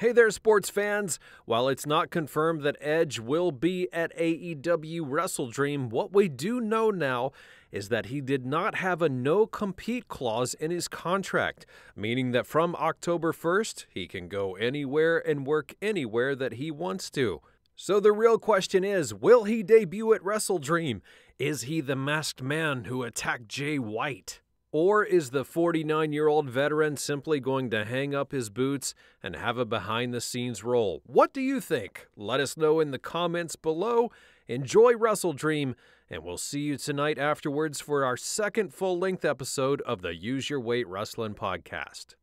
Hey there, sports fans! While it's not confirmed that Edge will be at AEW WrestleDream, what we do know now is that he did not have a no compete clause in his contract, meaning that from October 1st, he can go anywhere and work anywhere that he wants to. So the real question is will he debut at WrestleDream? Is he the masked man who attacked Jay White? Or is the 49 year old veteran simply going to hang up his boots and have a behind the scenes role? What do you think? Let us know in the comments below. Enjoy WrestleDream, and we'll see you tonight afterwards for our second full length episode of the Use Your Weight Wrestling podcast.